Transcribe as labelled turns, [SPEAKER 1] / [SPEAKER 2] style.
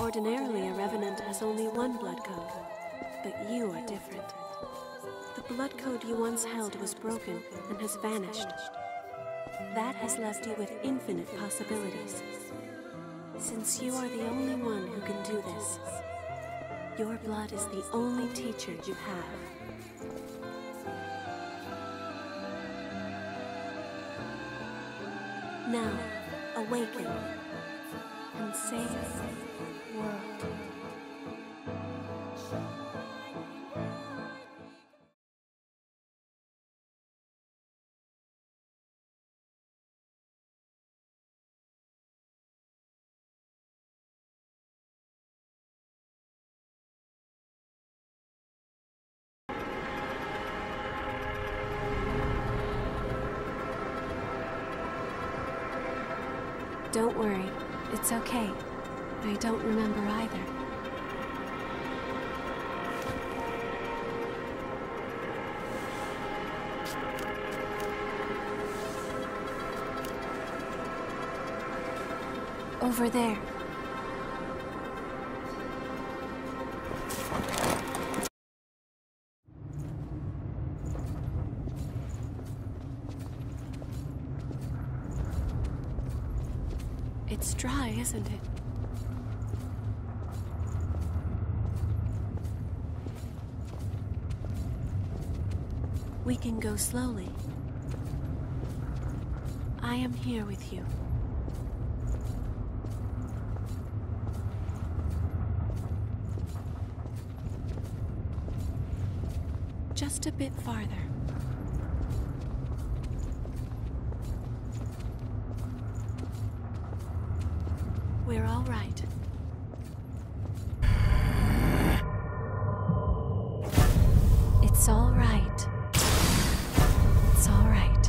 [SPEAKER 1] Ordinarily, a revenant has only one blood code, but you are different. The blood code you once held was broken and has vanished. That has left you with infinite possibilities. Since you are the only one who can do this, your blood is the only teacher you have. Now, awaken and save. Don't worry, it's okay. I don't remember either. Over there. It's dry, isn't it? We can go slowly. I am here with you. Just a bit farther. We're all right. It's all right. It's all right.